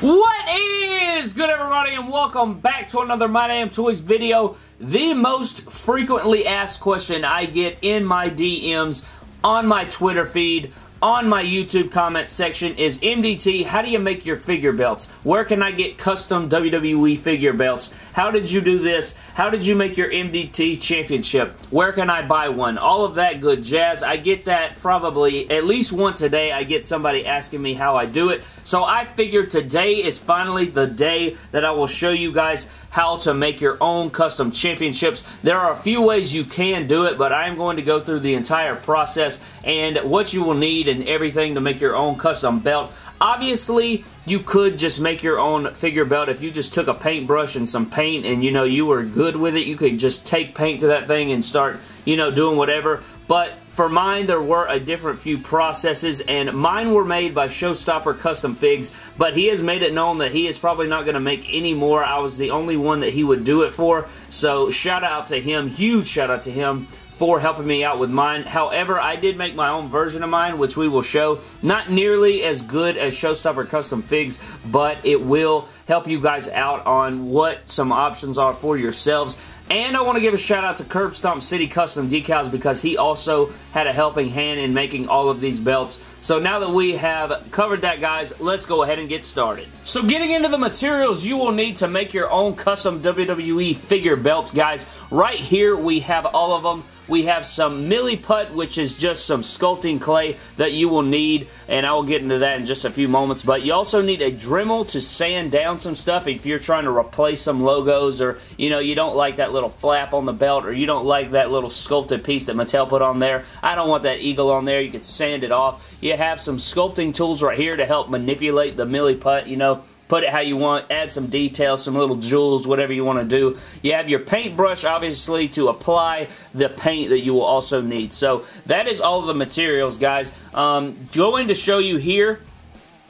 What is good everybody and welcome back to another My Damn Toys video. The most frequently asked question I get in my DMs on my Twitter feed on my YouTube comment section is MDT, how do you make your figure belts? Where can I get custom WWE figure belts? How did you do this? How did you make your MDT championship? Where can I buy one? All of that good jazz. I get that probably at least once a day. I get somebody asking me how I do it. So I figured today is finally the day that I will show you guys how to make your own custom championships. There are a few ways you can do it, but I am going to go through the entire process and what you will need and everything to make your own custom belt. Obviously, you could just make your own figure belt if you just took a paintbrush and some paint and, you know, you were good with it. You could just take paint to that thing and start, you know, doing whatever. But for mine, there were a different few processes, and mine were made by Showstopper Custom Figs, but he has made it known that he is probably not going to make any more. I was the only one that he would do it for, so shout out to him, huge shout out to him for helping me out with mine. However, I did make my own version of mine, which we will show. Not nearly as good as Showstopper Custom Figs, but it will help you guys out on what some options are for yourselves. And I want to give a shout out to Curb Stomp City Custom Decals because he also had a helping hand in making all of these belts. So now that we have covered that, guys, let's go ahead and get started. So getting into the materials you will need to make your own custom WWE figure belts, guys. Right here, we have all of them. We have some Milliput, which is just some sculpting clay that you will need, and I will get into that in just a few moments. But you also need a Dremel to sand down some stuff if you're trying to replace some logos or, you know, you don't like that little flap on the belt or you don't like that little sculpted piece that Mattel put on there. I don't want that eagle on there. You could sand it off. You have some sculpting tools right here to help manipulate the Milliput, you know, put it how you want, add some details, some little jewels, whatever you want to do. You have your paintbrush, obviously, to apply the paint that you will also need. So that is all the materials, guys. Um, going to show you here,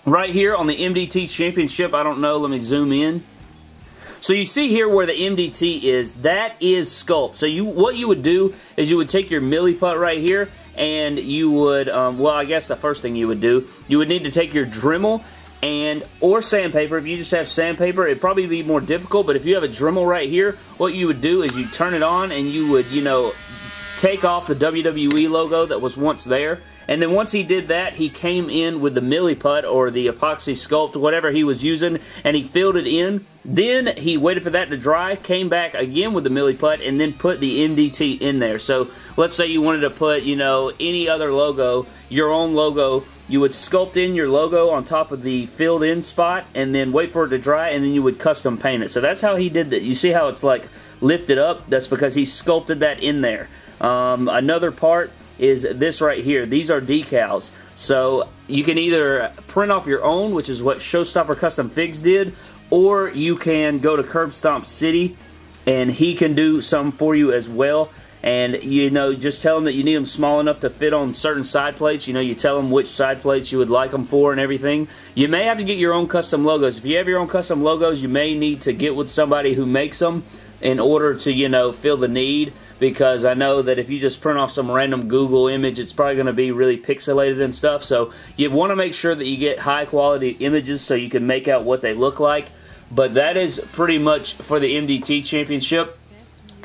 right here on the MDT Championship, I don't know, let me zoom in. So you see here where the MDT is, that is sculpt. So you, what you would do is you would take your milliput right here and you would, um, well I guess the first thing you would do, you would need to take your Dremel and or sandpaper. If you just have sandpaper, it'd probably be more difficult, but if you have a Dremel right here, what you would do is you turn it on and you would, you know, take off the WWE logo that was once there. And then once he did that, he came in with the Milliput or the epoxy sculpt, whatever he was using, and he filled it in. Then he waited for that to dry, came back again with the Milliput, and then put the MDT in there. So let's say you wanted to put, you know, any other logo, your own logo, you would sculpt in your logo on top of the filled in spot and then wait for it to dry and then you would custom paint it. So that's how he did that. You see how it's like lifted up? That's because he sculpted that in there. Um, another part is this right here. These are decals. So you can either print off your own, which is what Showstopper Custom Figs did, or you can go to Curb Stomp City and he can do some for you as well and you know just tell them that you need them small enough to fit on certain side plates you know you tell them which side plates you would like them for and everything you may have to get your own custom logos if you have your own custom logos you may need to get with somebody who makes them in order to you know fill the need because I know that if you just print off some random Google image, it's probably going to be really pixelated and stuff. So you want to make sure that you get high quality images so you can make out what they look like. But that is pretty much for the MDT Championship.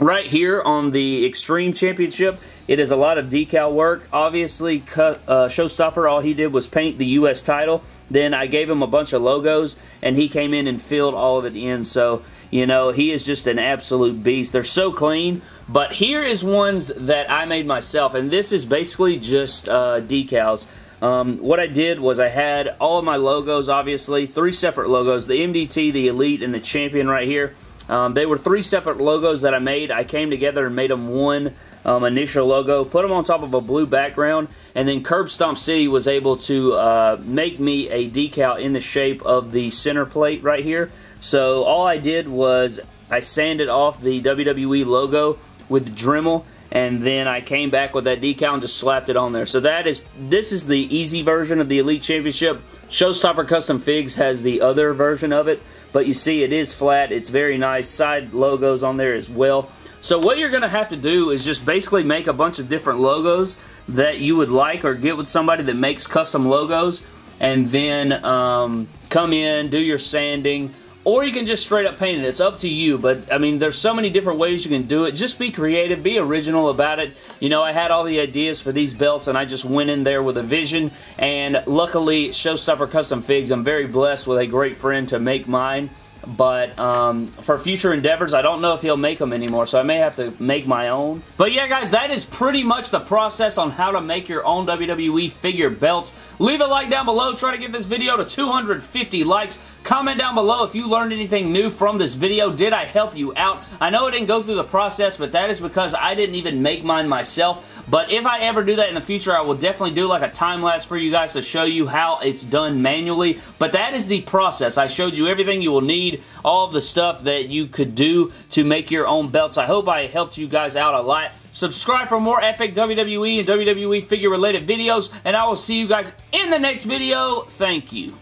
Right here on the Extreme Championship, it is a lot of decal work. Obviously, cut, uh, Showstopper, all he did was paint the U.S. title. Then I gave him a bunch of logos, and he came in and filled all of it in. So, you know, he is just an absolute beast. They're so clean. But here is ones that I made myself, and this is basically just uh, decals. Um, what I did was I had all of my logos, obviously, three separate logos, the MDT, the Elite, and the Champion right here. Um, they were three separate logos that I made. I came together and made them one um, initial logo, put them on top of a blue background, and then Curb Stomp City was able to uh, make me a decal in the shape of the center plate right here. So all I did was I sanded off the WWE logo with the Dremel and then I came back with that decal and just slapped it on there. So that is, this is the easy version of the Elite Championship. Showstopper Custom Figs has the other version of it, but you see it is flat. It's very nice. Side logos on there as well. So what you're going to have to do is just basically make a bunch of different logos that you would like or get with somebody that makes custom logos and then um, come in, do your sanding, or you can just straight up paint it. It's up to you, but I mean, there's so many different ways you can do it. Just be creative, be original about it. You know, I had all the ideas for these belts, and I just went in there with a vision, and luckily, Showstopper Custom Figs, I'm very blessed with a great friend to make mine but um, for future endeavors, I don't know if he'll make them anymore, so I may have to make my own. But yeah, guys, that is pretty much the process on how to make your own WWE figure belts. Leave a like down below. Try to get this video to 250 likes. Comment down below if you learned anything new from this video. Did I help you out? I know I didn't go through the process, but that is because I didn't even make mine myself. But if I ever do that in the future, I will definitely do like a time lapse for you guys to show you how it's done manually. But that is the process. I showed you everything you will need, all of the stuff that you could do to make your own belts. I hope I helped you guys out a lot. Subscribe for more epic WWE and WWE figure related videos, and I will see you guys in the next video. Thank you.